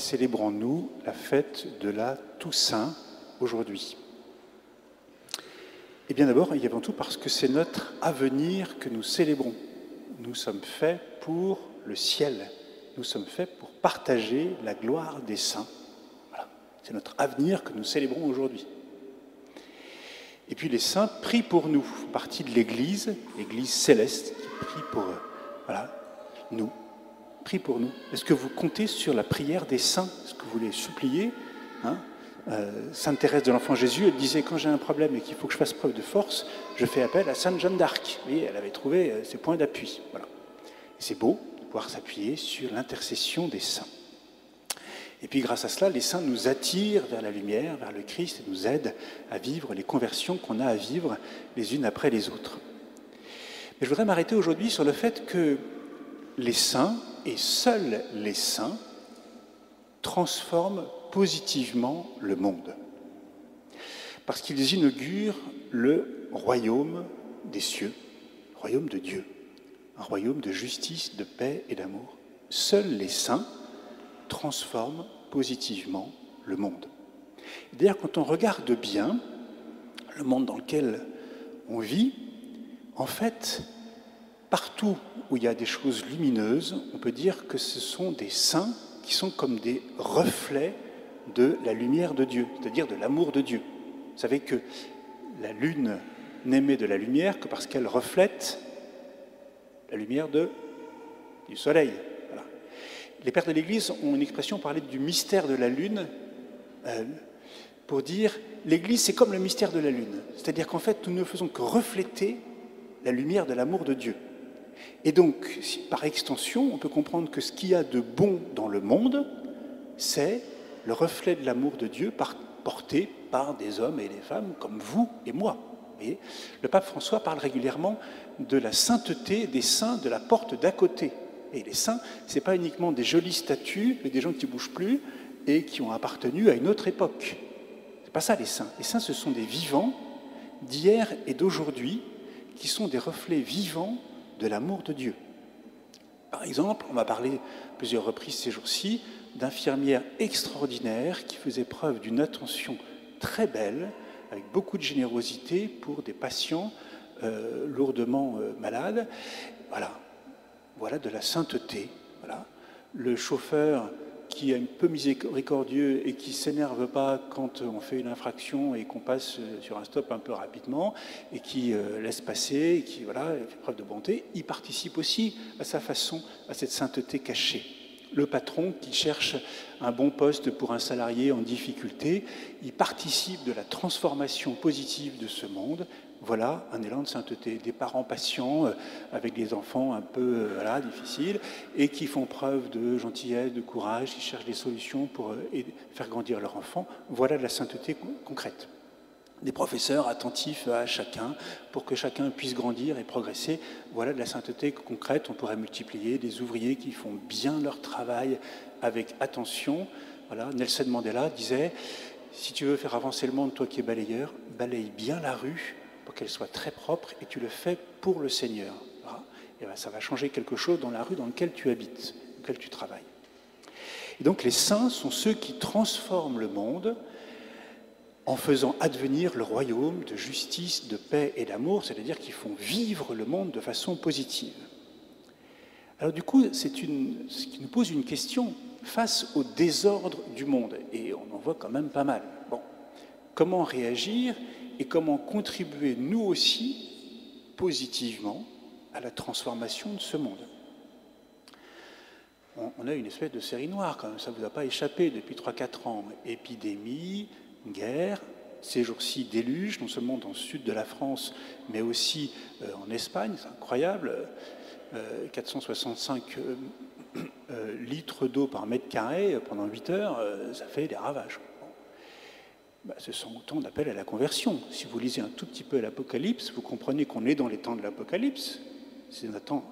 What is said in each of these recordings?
célébrons-nous la fête de la Toussaint aujourd'hui Eh bien d'abord et avant tout parce que c'est notre avenir que nous célébrons. Nous sommes faits pour le ciel. Nous sommes faits pour partager la gloire des saints. C'est notre avenir que nous célébrons aujourd'hui. Et puis les saints prient pour nous, partie de l'Église, l'Église céleste qui prie pour voilà, nous, prie pour nous. Est-ce que vous comptez sur la prière des saints? Est-ce que vous les suppliez? Hein? Euh, Sainte Thérèse de l'Enfant Jésus, elle disait quand j'ai un problème et qu'il faut que je fasse preuve de force, je fais appel à Sainte Jeanne d'Arc. Et elle avait trouvé euh, ses points d'appui. Voilà. c'est beau de pouvoir s'appuyer sur l'intercession des saints. Et puis grâce à cela, les saints nous attirent vers la lumière, vers le Christ, et nous aident à vivre les conversions qu'on a à vivre les unes après les autres. Mais je voudrais m'arrêter aujourd'hui sur le fait que les saints, et seuls les saints, transforment positivement le monde. Parce qu'ils inaugurent le royaume des cieux, royaume de Dieu, un royaume de justice, de paix et d'amour. Seuls les saints transforme positivement le monde. D'ailleurs, quand on regarde bien le monde dans lequel on vit, en fait, partout où il y a des choses lumineuses, on peut dire que ce sont des saints qui sont comme des reflets de la lumière de Dieu, c'est-à-dire de l'amour de Dieu. Vous savez que la lune n'émet de la lumière que parce qu'elle reflète la lumière du soleil. Les pères de l'Église ont une expression, parler du mystère de la lune, euh, pour dire l'Église c'est comme le mystère de la lune. C'est-à-dire qu'en fait nous ne faisons que refléter la lumière de l'amour de Dieu. Et donc, par extension, on peut comprendre que ce qu'il y a de bon dans le monde, c'est le reflet de l'amour de Dieu porté par des hommes et des femmes comme vous et moi. le pape François parle régulièrement de la sainteté des saints de la porte d'à côté. Et les saints, ce n'est pas uniquement des jolies statues, mais des gens qui ne bougent plus et qui ont appartenu à une autre époque. Ce n'est pas ça les saints. Les saints, ce sont des vivants d'hier et d'aujourd'hui qui sont des reflets vivants de l'amour de Dieu. Par exemple, on m'a parlé plusieurs reprises ces jours-ci d'infirmières extraordinaires qui faisaient preuve d'une attention très belle, avec beaucoup de générosité pour des patients euh, lourdement euh, malades. Voilà, voilà de la sainteté. Voilà. Le chauffeur qui est un peu miséricordieux et qui s'énerve pas quand on fait une infraction et qu'on passe sur un stop un peu rapidement et qui euh, laisse passer et qui voilà, fait preuve de bonté, il participe aussi à sa façon à cette sainteté cachée. Le patron qui cherche un bon poste pour un salarié en difficulté, il participe de la transformation positive de ce monde voilà un élan de sainteté. Des parents patients euh, avec des enfants un peu euh, voilà, difficiles et qui font preuve de gentillesse, de courage, qui cherchent des solutions pour euh, faire grandir leur enfant. Voilà de la sainteté concrète. Des professeurs attentifs à chacun pour que chacun puisse grandir et progresser. Voilà de la sainteté concrète. On pourrait multiplier des ouvriers qui font bien leur travail avec attention. Voilà, Nelson Mandela disait si tu veux faire avancer le monde, toi qui es balayeur, balaye bien la rue qu'elle soit très propre et tu le fais pour le Seigneur. Et ben, ça va changer quelque chose dans la rue dans laquelle tu habites, dans laquelle tu travailles. Et donc les saints sont ceux qui transforment le monde en faisant advenir le royaume de justice, de paix et d'amour, c'est-à-dire qu'ils font vivre le monde de façon positive. Alors du coup, c'est ce qui nous pose une question face au désordre du monde, et on en voit quand même pas mal. Bon, comment réagir et comment contribuer nous aussi positivement à la transformation de ce monde. On, a une espèce de série noire quand même, ça ne vous a pas échappé depuis 3-4 ans. Épidémie, guerre, ces jours-ci déluge, non seulement dans le sud de la France, mais aussi euh, en Espagne, c'est incroyable. 465 euh, euh, litres d'eau par mètre carré pendant 8 heures, ça fait des ravages. Bah, ce sont autant d'appels à la conversion. Si vous lisez un tout petit peu l'Apocalypse, vous comprenez qu'on est dans les temps de l'Apocalypse. C'est un temps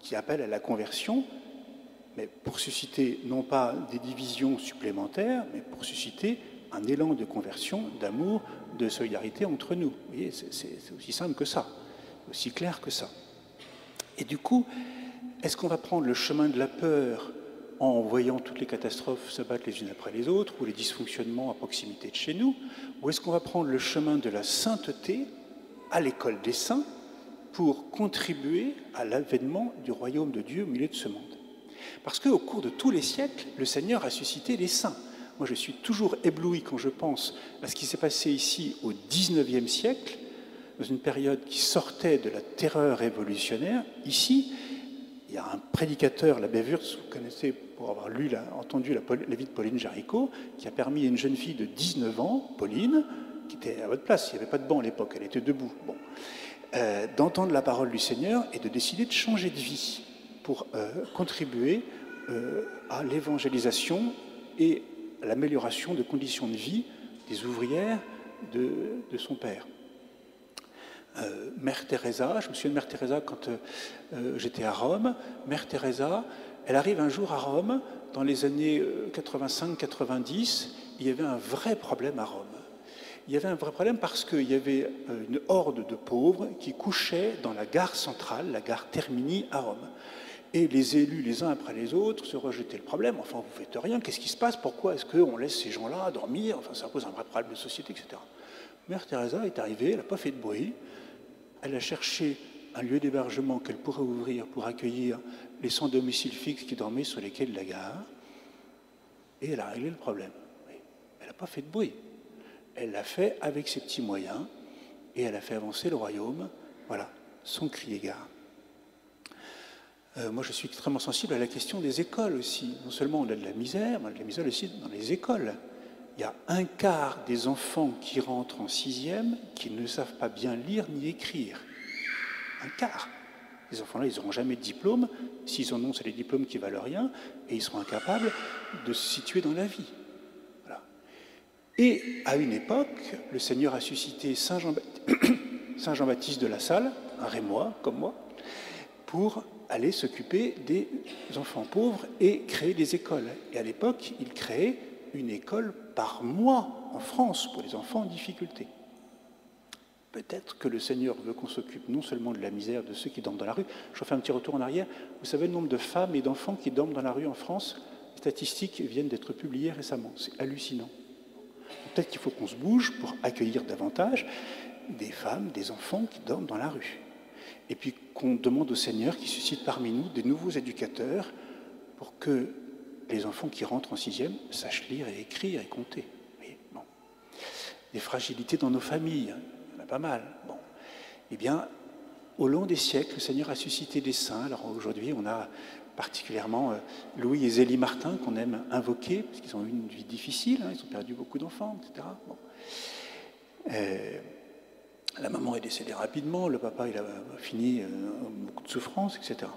qui appelle à la conversion, mais pour susciter non pas des divisions supplémentaires, mais pour susciter un élan de conversion, d'amour, de solidarité entre nous. Vous voyez, c'est aussi simple que ça, aussi clair que ça. Et du coup, est-ce qu'on va prendre le chemin de la peur en voyant toutes les catastrophes se battre les unes après les autres, ou les dysfonctionnements à proximité de chez nous, ou est-ce qu'on va prendre le chemin de la sainteté à l'école des saints pour contribuer à l'avènement du royaume de Dieu au milieu de ce monde? Parce qu'au cours de tous les siècles, le Seigneur a suscité les saints. Moi, je suis toujours ébloui quand je pense à ce qui s'est passé ici au XIXe siècle, dans une période qui sortait de la terreur révolutionnaire. Ici, il y a un prédicateur, l'abbé Wurtz, vous connaissez pour avoir lu, entendu la, vie de Pauline Jaricot, qui a permis à une jeune fille de 19 ans, Pauline, qui était à votre place, il n'y avait pas de banc à l'époque, elle était debout, euh, d'entendre la parole du Seigneur et de décider de changer de vie pour euh, contribuer euh, à l'évangélisation et à l'amélioration de conditions de vie des ouvrières de son père. Euh, Mère Teresa, je me souviens de Mère Teresa quand euh, j'étais à Rome. Mère Teresa, elle arrive un jour à Rome, dans les années 85-90, il y avait un vrai problème à Rome. Il y avait un vrai problème parce qu'il y avait une horde de pauvres qui couchaient dans la gare centrale, la gare Termini à Rome. Et les élus, les uns après les autres, se rejetaient le problème. Enfin, vous ne faites rien, qu'est-ce qui se passe? Pourquoi est-ce qu'on laisse ces gens-là dormir? Enfin, ça pose un vrai problème de société, etc. Mère Teresa est arrivée, elle n'a pas fait de bruit. Elle a cherché un lieu d'hébergement qu'elle pourrait ouvrir pour accueillir les sans domicile fixe qui dormaient sur les quais de la gare. Et elle a réglé le problème. Elle n'a pas fait de bruit. Elle l'a fait avec ses petits moyens et elle a fait avancer le royaume, voilà, sans crier gare. Euh, moi, je suis extrêmement sensible à la question des écoles aussi. Non seulement on a de la misère, mais on a de la misère aussi dans les écoles. Il y a un quart des enfants qui rentrent en sixième qui ne savent pas bien lire ni écrire. Un quart. Les enfants-là, ils n'auront jamais de diplôme. S'ils en ont, c'est des diplômes qui valent rien, et ils seront incapables de se situer dans la vie. Et à une époque, le Seigneur a suscité Saint Jean-Baptiste de la Salle, un rémois comme moi, pour aller s'occuper des enfants pauvres et créer des écoles. Et à l'époque, il créait une école par mois en France pour les enfants en difficulté. Peut-être que le Seigneur veut qu'on s'occupe non seulement de la misère de ceux qui dorment dans la rue. Je fais un petit retour en arrière. Vous savez le nombre de femmes et d'enfants qui dorment dans la rue en France? Les statistiques viennent d'être publiées récemment. C'est hallucinant. Peut-être qu'il faut qu'on se bouge pour accueillir davantage des femmes, des enfants qui dorment dans la rue et puis qu'on demande au Seigneur qui suscite parmi nous des nouveaux éducateurs pour que les enfants qui rentrent en sixième sachent lire et écrire et compter. bon. Des fragilités dans nos familles, il y en a pas mal. Eh bien, au long des siècles, le Seigneur a suscité des saints. Alors aujourd'hui, on a particulièrement euh, Louis et Zélie Martin qu'on aime invoquer, parce qu'ils ont eu une vie difficile, hein, ils ont perdu beaucoup d'enfants, etc. Euh, la maman est décédée rapidement, le papa a fini euh, beaucoup de souffrances, etc.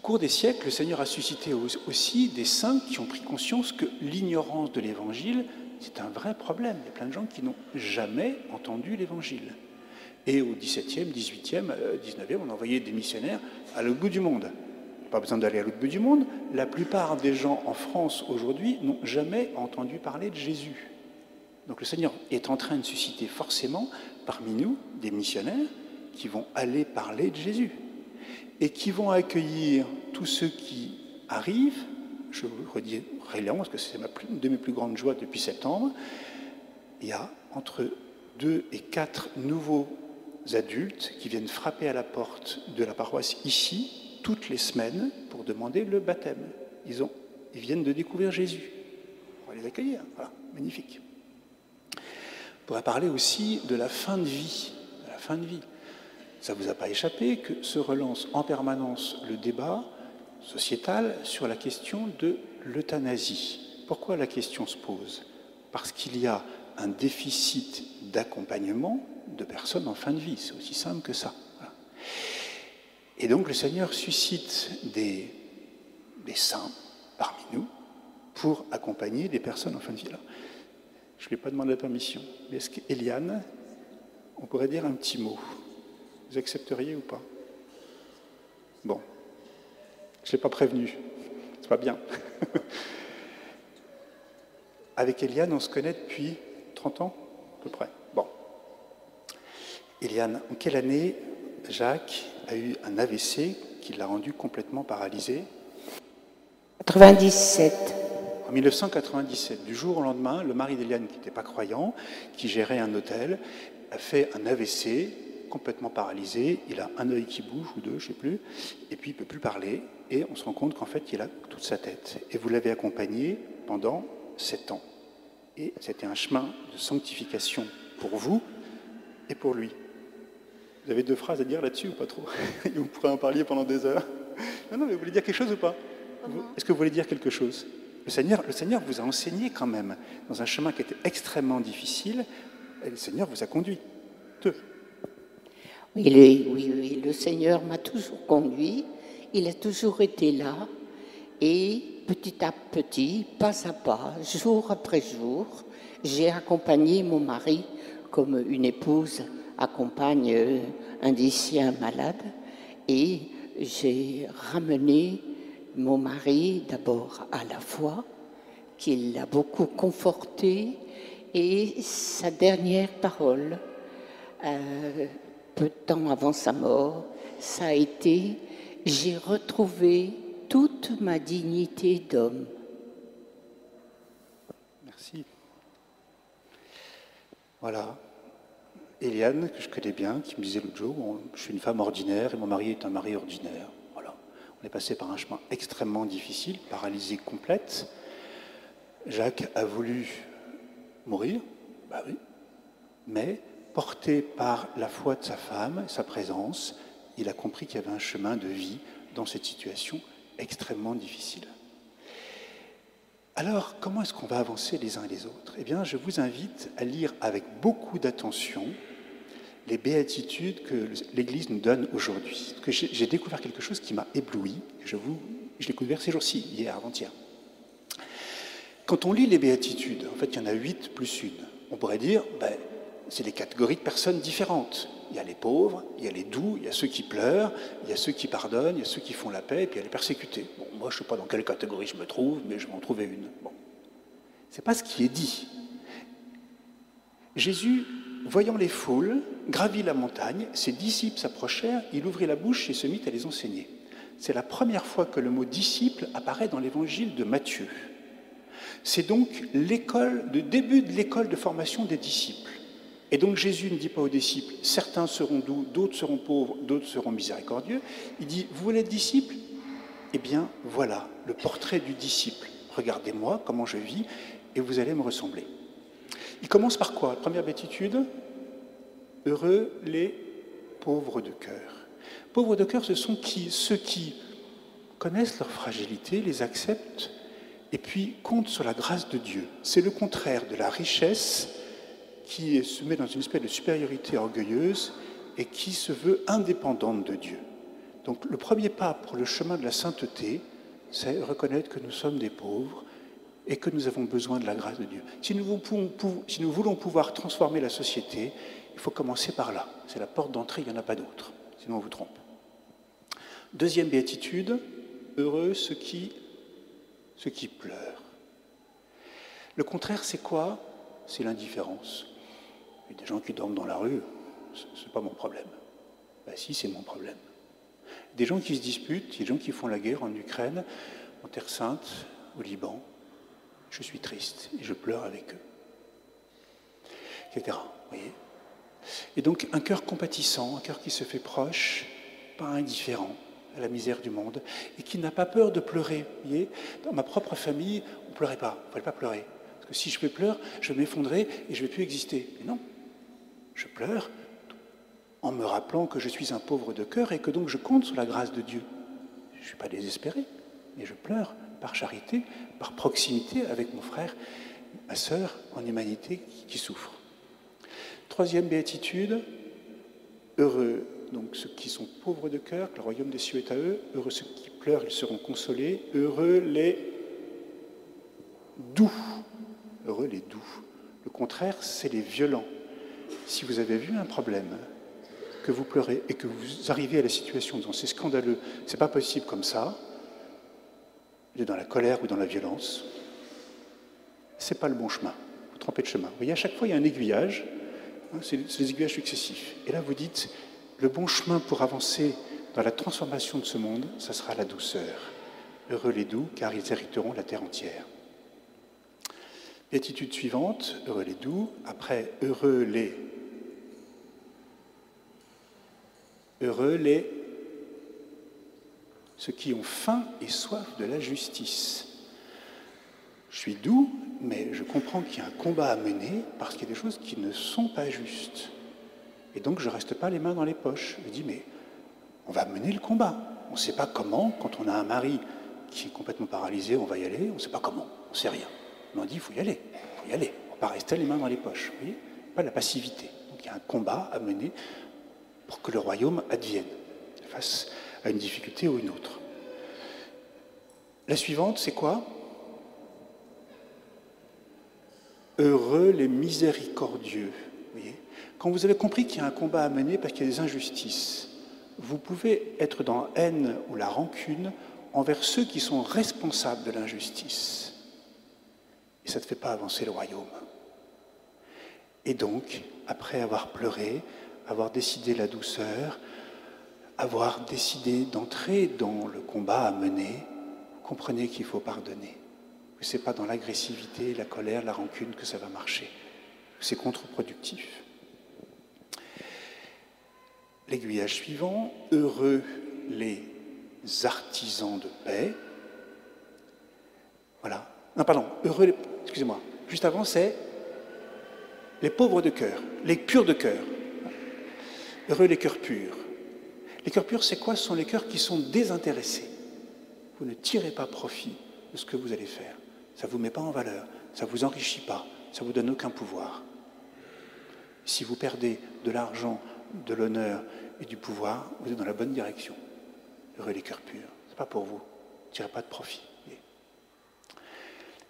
Au cours des siècles, le Seigneur a suscité aussi des saints qui ont pris conscience que l'ignorance de l'Évangile, c'est un vrai problème. Il y a plein de gens qui n'ont jamais entendu l'Évangile. Et au XVIIe, XVIIIe, XIXe, on envoyait des missionnaires à l'autre bout du monde. Pas besoin d'aller à l'autre bout du monde. La plupart des gens en France aujourd'hui n'ont jamais entendu parler de Jésus. Donc le Seigneur est en train de susciter forcément parmi nous des missionnaires qui vont aller parler de Jésus et qui vont accueillir tous ceux qui arrivent. Je vous redis réellement, parce que c'est une de mes plus grandes joies depuis septembre. Il y a entre deux et quatre nouveaux adultes qui viennent frapper à la porte de la paroisse ici toutes les semaines pour demander le baptême. Ils, ont, ils viennent de découvrir Jésus. On va les accueillir. Voilà, magnifique pourrait parler aussi de la fin de vie. la fin de vie. Ça ne vous a pas échappé que se relance en permanence le débat sociétal sur la question de l'euthanasie? Pourquoi la question se pose? Parce qu'il y a un déficit d'accompagnement de personnes en fin de vie. C'est aussi simple que ça. Et donc le Seigneur suscite des, saints parmi nous pour accompagner des personnes en fin de vie. Je ne lui ai pas demandé la permission. Mais est-ce qu'Eliane, on pourrait dire un petit mot? Vous accepteriez ou pas? Bon. Je ne l'ai pas prévenu. C'est pas bien. Avec Eliane, on se connaît depuis 30 ans, à peu près. Bon. Eliane, en quelle année Jacques a eu un AVC qui l'a rendu complètement paralysé? 97. En 1997, du jour au lendemain, le mari d'Eliane, qui n'était pas croyant, qui gérait un hôtel, a fait un AVC, complètement paralysé. Il a un œil qui bouge, ou deux, je ne sais plus, et puis il ne peut plus parler. Et on se rend compte qu'en fait, il a toute sa tête. Et vous l'avez accompagné pendant sept ans. Et c'était un chemin de sanctification pour vous et pour lui. Vous avez deux phrases à dire là-dessus ou pas trop Vous pourrez en parler pendant des heures. Non, non, mais vous voulez dire quelque chose ou pas Est-ce que vous voulez dire quelque chose le Seigneur, le Seigneur vous a enseigné quand même dans un chemin qui était extrêmement difficile. Et le Seigneur vous a conduit. Deux. Oui, le, oui, oui, le Seigneur m'a toujours conduit. Il a toujours été là. Et petit à petit, pas à pas, jour après jour, j'ai accompagné mon mari comme une épouse accompagne un des siens malade. Et j'ai ramené mon mari d'abord à la foi, qui l'a beaucoup conforté, et sa dernière parole, euh, peu de temps avant sa mort, ça a été J'ai retrouvé toute ma dignité d'homme. Merci. Voilà. Eliane, que je connais bien, qui me disait l'autre jour, je suis une femme ordinaire et mon mari est un mari ordinaire. Voilà. On est passé par un chemin extrêmement difficile, paralysée complète. Jacques a voulu mourir, bah oui, mais porté par la foi de sa femme, sa présence, il a compris qu'il y avait un chemin de vie dans cette situation extrêmement difficile. Alors, comment est-ce qu'on va avancer les uns et les autres? Eh bien, je vous invite à lire avec beaucoup d'attention les béatitudes que l'Église nous donne aujourd'hui. J'ai découvert quelque chose qui m'a ébloui, je, je l'ai découvert ces jours-ci, hier, avant-hier. Quand on lit les béatitudes, en fait, il y en a huit plus une. On pourrait dire, ben, c'est des catégories de personnes différentes. Il y a les pauvres, il y a les doux, il y a ceux qui pleurent, il y a ceux qui pardonnent, il y a ceux qui font la paix, et puis il y a les persécutés. Bon, moi, je ne sais pas dans quelle catégorie je me trouve, mais je vais en trouver une. Bon. Ce n'est pas ce qui est dit. Jésus, voyant les foules, gravit la montagne, ses disciples s'approchèrent, il ouvrit la bouche et se mit à les enseigner. C'est la première fois que le mot disciple apparaît dans l'évangile de Matthieu. C'est donc l'école, le début de l'école de formation des disciples. Et donc Jésus ne dit pas aux disciples, certains seront doux, d'autres seront pauvres, d'autres seront miséricordieux. Il dit, vous voulez être disciple Eh bien, voilà le portrait du disciple. Regardez-moi comment je vis et vous allez me ressembler. Il commence par quoi? Première béatitude Heureux les pauvres de cœur. Pauvres de cœur, ce sont qui, ceux qui connaissent leur fragilité, les acceptent et puis comptent sur la grâce de Dieu. C'est le contraire de la richesse qui se met dans une espèce de supériorité orgueilleuse et qui se veut indépendante de Dieu. Donc le premier pas pour le chemin de la sainteté, c'est reconnaître que nous sommes des pauvres et que nous avons besoin de la grâce de Dieu. Si nous, voulons pouvoir transformer la société, il faut commencer par là. C'est la porte d'entrée, il n'y en a pas d'autre. Sinon on vous trompe. Deuxième béatitude, heureux ceux qui, ceux qui pleurent. Le contraire, c'est quoi? C'est l'indifférence. Des gens qui dorment dans la rue, ce n'est pas mon problème. Ben si, c'est mon problème. Des gens qui se disputent, des gens qui font la guerre en Ukraine, en Terre Sainte, au Liban. Je suis triste et je pleure avec eux. Etc. Voyez et donc un cœur compatissant, un cœur qui se fait proche, pas indifférent à la misère du monde, et qui n'a pas peur de pleurer. Vous voyez Dans ma propre famille, on ne pleurait pas, il ne fallait pas pleurer. Parce que si je pleure, je m'effondrer et je ne vais plus exister. Mais non, je pleure en me rappelant que je suis un pauvre de cœur et que donc je compte sur la grâce de Dieu. Je ne suis pas désespéré, mais je pleure par charité, par proximité avec mon frère, ma sœur en humanité qui souffre. Troisième béatitude, heureux donc ceux qui sont pauvres de cœur, que le royaume des cieux est à eux, heureux ceux qui pleurent, ils seront consolés, heureux les doux, heureux les doux. Le contraire, c'est les violents. Si vous avez vu un problème, que vous pleurez et que vous arrivez à la situation disant c'est scandaleux, c'est pas possible comme ça, dans la colère ou dans la violence, c'est pas le bon chemin. Vous trompez de chemin. Vous voyez, à chaque fois, il y a un aiguillage, hein, c'est les aiguillages successifs. Et là, vous dites, le bon chemin pour avancer dans la transformation de ce monde, ça sera la douceur. Heureux les doux, car ils hériteront la terre entière. Béatitude suivante, heureux les doux, après heureux les... Heureux les... Ceux qui ont faim et soif de la justice. Je suis doux, mais je comprends qu'il y a un combat à mener parce qu'il y a des choses qui ne sont pas justes. Et donc je ne reste pas les mains dans les poches. Je dis, mais on va mener le combat. On ne sait pas comment, quand on a un mari qui est complètement paralysé, on va y aller, on ne sait pas comment, on ne sait rien. Mais on dit, il faut y aller, il faut y aller. On ne va pas rester les mains dans les poches. Vous voyez? Pas la passivité. Donc il y a un combat à mener pour que le royaume advienne face à une difficulté ou une autre. La suivante, c'est quoi? Heureux les miséricordieux. Quand vous avez compris qu'il y a un combat à mener parce qu'il y a des injustices, vous pouvez être dans la haine ou la rancune envers ceux qui sont responsables de l'injustice. Et ça ne fait pas avancer le royaume. Et donc, après avoir pleuré, avoir décidé la douceur, avoir décidé d'entrer dans le combat à mener, comprenez qu'il faut pardonner. Que ce n'est pas dans l'agressivité, la colère, la rancune que ça va marcher. C'est contre-productif. L'aiguillage suivant, heureux les artisans de paix. Voilà. Non, pardon, heureux, excusez-moi. Juste avant, c'est les pauvres de cœur, les purs de cœur. Heureux les cœurs purs. Les cœurs purs, c'est quoi? Ce sont les cœurs qui sont désintéressés. Vous ne tirez pas profit de ce que vous allez faire. Ça ne vous met pas en valeur, ça ne vous enrichit pas, ça ne vous donne aucun pouvoir. Si vous perdez de l'argent, de l'honneur et du pouvoir, vous êtes dans la bonne direction. Heureux les cœurs purs. Ce n'est pas pour vous. Ne tirez pas de profit.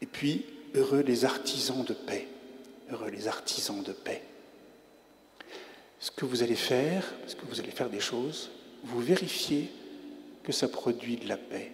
Et puis, heureux les artisans de paix. Heureux les artisans de paix. Ce que vous allez faire, parce que vous allez faire des choses, vous vérifiez que ça produit de la paix.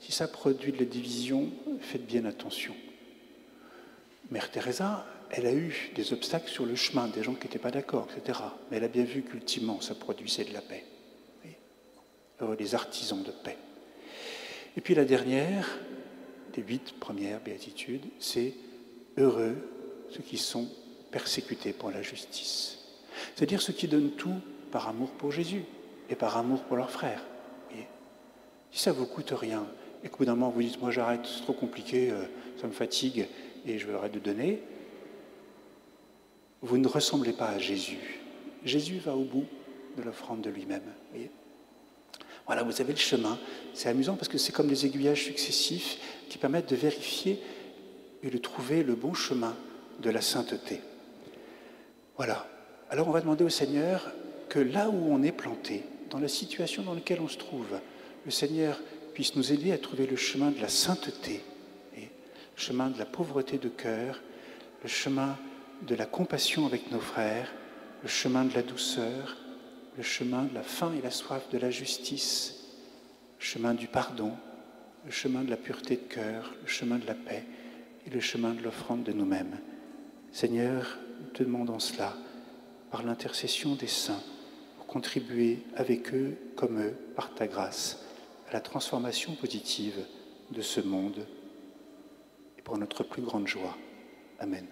Si ça produit de la division, faites bien attention. Mère Teresa, elle a eu des obstacles sur le chemin, des gens qui n'étaient pas d'accord, etc. Mais elle a bien vu qu'ultimement, ça produisait de la paix. Heureux les artisans de paix. Et puis la dernière, des huit premières béatitudes, c'est heureux ceux qui sont persécutés pour la justice. C'est-à-dire ceux qui donnent tout par amour pour Jésus et par amour pour leurs frères. si ça ne vous coûte rien, et qu'au bout d'un moment vous dites moi j'arrête, c'est trop compliqué, euh, ça me fatigue et je veux arrêter de donner, vous ne ressemblez pas à Jésus. Jésus va au bout de l'offrande de lui-même. Voilà, vous avez le chemin. C'est amusant parce que c'est comme des aiguillages successifs qui permettent de vérifier et de trouver le bon chemin de la sainteté. Voilà. Alors on va demander au Seigneur que là où on est planté, dans la situation dans laquelle on se trouve, le Seigneur puisse nous aider à trouver le chemin de la sainteté, et le chemin de la pauvreté de cœur, le chemin de la compassion avec nos frères, le chemin de la douceur, le chemin de la faim et la soif de la justice, le chemin du pardon, le chemin de la pureté de cœur, le chemin de la paix et le chemin de l'offrande de nous-mêmes. Seigneur, nous demandons cela par l'intercession des saints pour contribuer avec eux, comme eux, par ta grâce, à la transformation positive de ce monde et pour notre plus grande joie. Amen.